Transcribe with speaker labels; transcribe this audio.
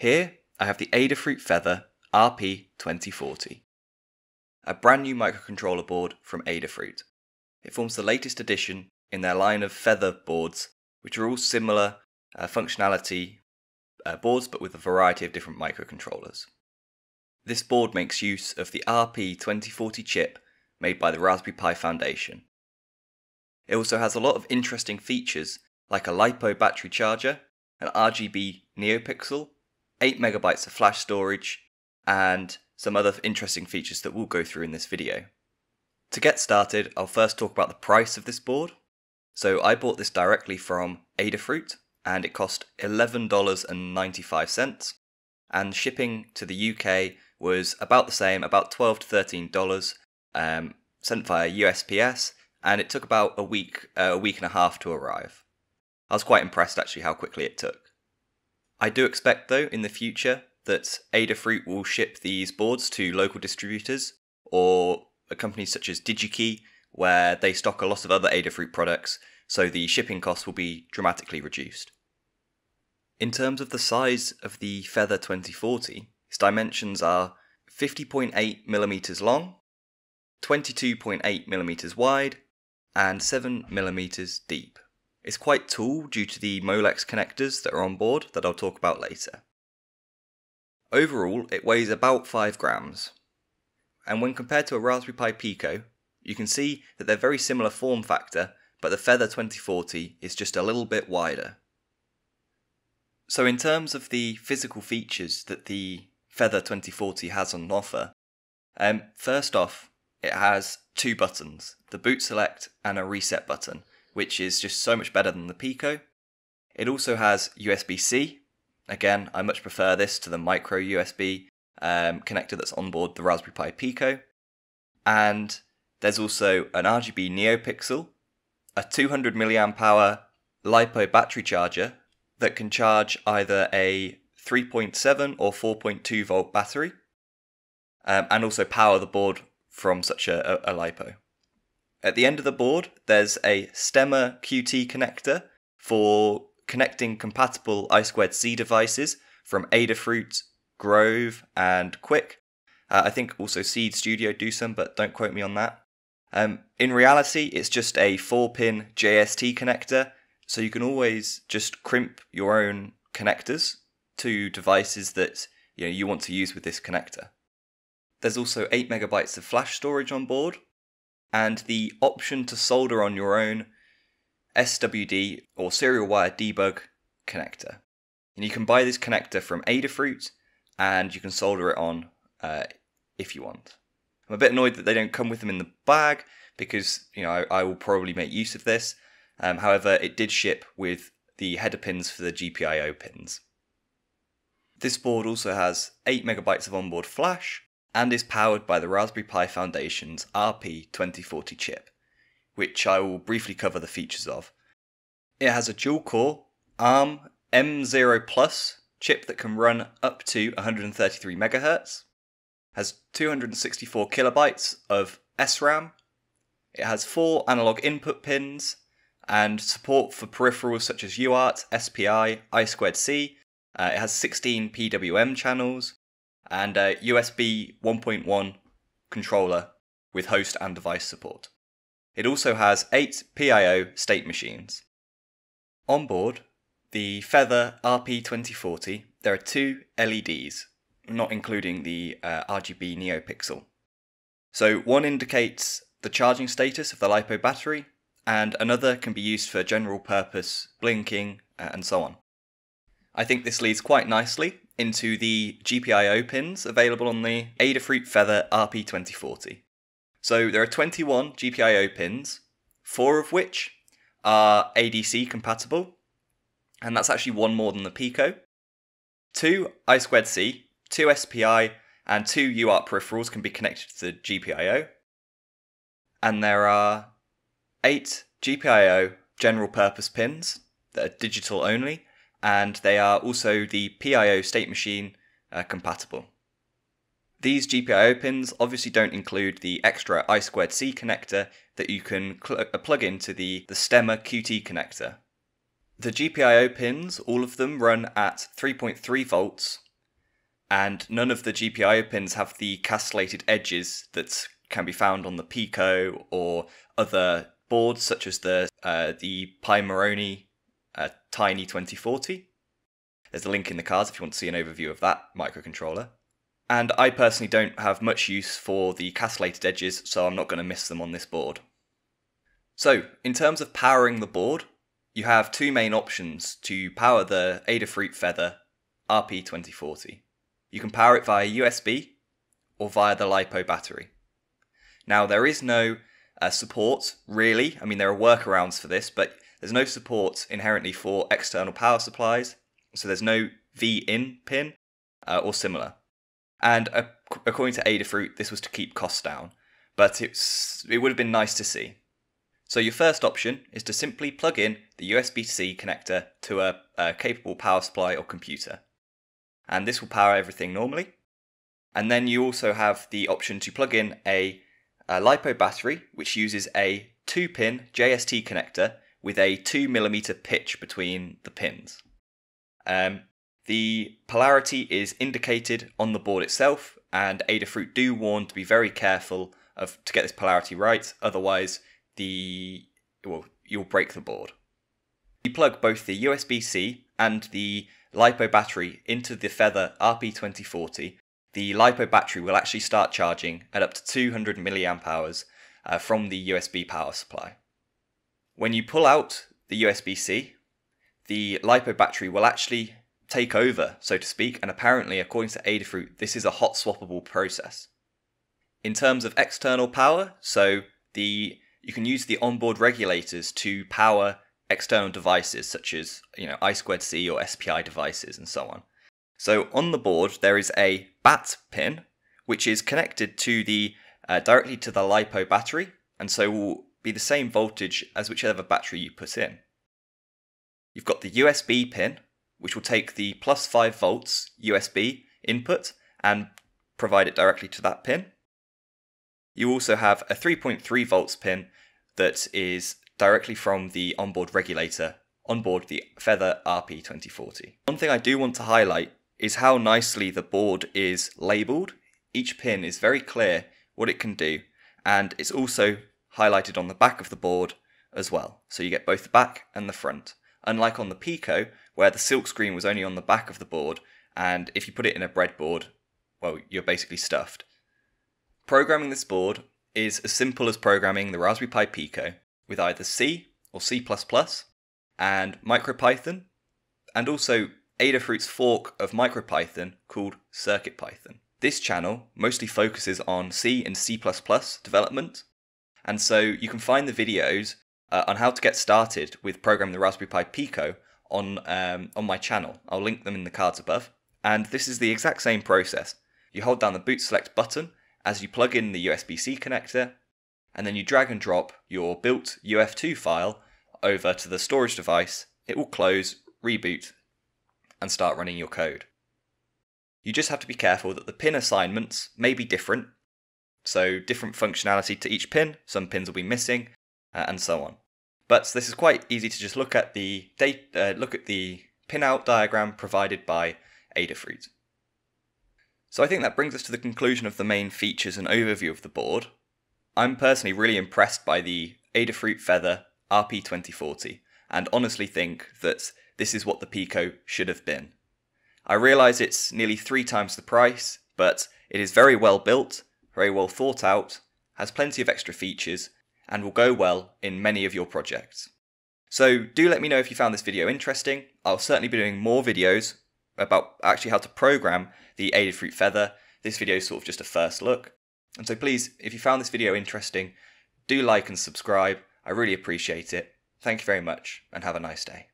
Speaker 1: Here, I have the Adafruit Feather RP2040, a brand new microcontroller board from Adafruit. It forms the latest addition in their line of Feather boards, which are all similar uh, functionality uh, boards but with a variety of different microcontrollers. This board makes use of the RP2040 chip made by the Raspberry Pi Foundation. It also has a lot of interesting features like a LiPo battery charger, an RGB NeoPixel, 8 megabytes of flash storage, and some other interesting features that we'll go through in this video. To get started, I'll first talk about the price of this board. So I bought this directly from Adafruit, and it cost $11.95, and shipping to the UK was about the same, about 12 to $13, um, sent via USPS, and it took about a week, uh, a week and a half to arrive. I was quite impressed actually how quickly it took. I do expect though in the future that Adafruit will ship these boards to local distributors or companies such as DigiKey, where they stock a lot of other Adafruit products, so the shipping costs will be dramatically reduced. In terms of the size of the Feather 2040, its dimensions are 50.8mm long, 22.8mm wide, and 7mm deep. It's quite tall due to the Molex connectors that are on board that I'll talk about later. Overall, it weighs about 5 grams. And when compared to a Raspberry Pi Pico, you can see that they're very similar form factor, but the Feather 2040 is just a little bit wider. So in terms of the physical features that the Feather 2040 has on offer, um, first off, it has two buttons, the boot select and a reset button, which is just so much better than the Pico. It also has USB-C, Again, I much prefer this to the micro USB um, connector that's on board the Raspberry Pi Pico. And there's also an RGB NeoPixel, a 200 milliamp LiPo battery charger that can charge either a 3.7 or 4.2 volt battery, um, and also power the board from such a, a, a LiPo. At the end of the board, there's a Stemma QT connector for connecting compatible I2C devices from Adafruit, Grove, and Qwiic. Uh, I think also Seeed Studio do some, but don't quote me on that. Um, in reality, it's just a 4 pin JST connector, so you can always just crimp your own connectors to devices that you, know, you want to use with this connector. There's also 8 megabytes of flash storage on board, and the option to solder on your own SWD or serial wire debug connector. And you can buy this connector from Adafruit and you can solder it on uh, if you want. I'm a bit annoyed that they don't come with them in the bag because you know I, I will probably make use of this. Um, however, it did ship with the header pins for the GPIO pins. This board also has 8 megabytes of onboard flash and is powered by the Raspberry Pi Foundation's RP2040 chip which I will briefly cover the features of. It has a dual core ARM M0 Plus chip that can run up to 133 MHz, has 264 kilobytes of SRAM, it has four analog input pins, and support for peripherals such as UART, SPI, I2C. Uh, it has 16 PWM channels and a USB 1.1 controller with host and device support. It also has 8 PIO state machines. On board the Feather RP2040, there are two LEDs, not including the uh, RGB NeoPixel. So one indicates the charging status of the LiPo battery, and another can be used for general purpose blinking uh, and so on. I think this leads quite nicely into the GPIO pins available on the Adafruit Feather RP2040. So there are 21 GPIO pins, four of which are ADC compatible, and that's actually one more than the Pico. Two I2C, two SPI, and two UART peripherals can be connected to the GPIO. And there are eight GPIO general purpose pins that are digital only, and they are also the PIO state machine uh, compatible. These GPIO pins obviously don't include the extra I2C connector that you can uh, plug into the, the Stemma QT connector. The GPIO pins, all of them run at 3.3 volts, and none of the GPIO pins have the castellated edges that can be found on the Pico or other boards such as the uh, the Pimoroni uh, Tiny 2040. There's a link in the cards if you want to see an overview of that microcontroller. And I personally don't have much use for the castellated edges, so I'm not going to miss them on this board. So, in terms of powering the board, you have two main options to power the Adafruit Feather RP2040. You can power it via USB or via the LiPo battery. Now, there is no uh, support, really. I mean, there are workarounds for this, but there's no support inherently for external power supplies, so there's no V-in pin uh, or similar. And uh, according to Adafruit, this was to keep costs down, but it's, it would have been nice to see. So your first option is to simply plug in the USB-C connector to a, a capable power supply or computer. And this will power everything normally. And then you also have the option to plug in a, a LiPo battery, which uses a 2-pin JST connector with a 2mm pitch between the pins. Um, the polarity is indicated on the board itself, and Adafruit do warn to be very careful of to get this polarity right, otherwise the well you'll break the board. You plug both the USB-C and the LiPo battery into the Feather RP2040. The LiPo battery will actually start charging at up to 200 milliamp hours uh, from the USB power supply. When you pull out the USB-C, the LiPo battery will actually take over, so to speak, and apparently, according to Adafruit, this is a hot swappable process. In terms of external power, so the you can use the onboard regulators to power external devices such as you know I2C or SPI devices and so on. So on the board there is a BAT pin which is connected to the uh, directly to the LiPo battery and so be the same voltage as whichever battery you put in. You've got the USB pin which will take the plus 5 volts USB input and provide it directly to that pin. You also have a 3.3 volts pin that is directly from the onboard regulator onboard the Feather RP2040. One thing I do want to highlight is how nicely the board is labelled. Each pin is very clear what it can do, and it's also highlighted on the back of the board as well. So you get both the back and the front. Unlike on the Pico, where the silk screen was only on the back of the board, and if you put it in a breadboard, well, you're basically stuffed. Programming this board is as simple as programming the Raspberry Pi Pico with either C or C++ and MicroPython, and also Adafruit's fork of MicroPython called CircuitPython. This channel mostly focuses on C and C++ development, and so you can find the videos uh, on how to get started with programming the Raspberry Pi Pico on um, on my channel. I'll link them in the cards above. And this is the exact same process. You hold down the boot select button as you plug in the USB-C connector, and then you drag and drop your built UF2 file over to the storage device, it will close, reboot, and start running your code. You just have to be careful that the pin assignments may be different, so different functionality to each pin, some pins will be missing, uh, and so on. But this is quite easy to just look at the date, uh, look at the pinout diagram provided by Adafruit. So I think that brings us to the conclusion of the main features and overview of the board. I'm personally really impressed by the Adafruit Feather RP2040 and honestly think that this is what the Pico should have been. I realise it's nearly three times the price, but it is very well built, very well thought out, has plenty of extra features, and will go well in many of your projects. So do let me know if you found this video interesting. I'll certainly be doing more videos about actually how to program the Adafruit Feather. This video is sort of just a first look. And so please, if you found this video interesting, do like and subscribe. I really appreciate it. Thank you very much and have a nice day.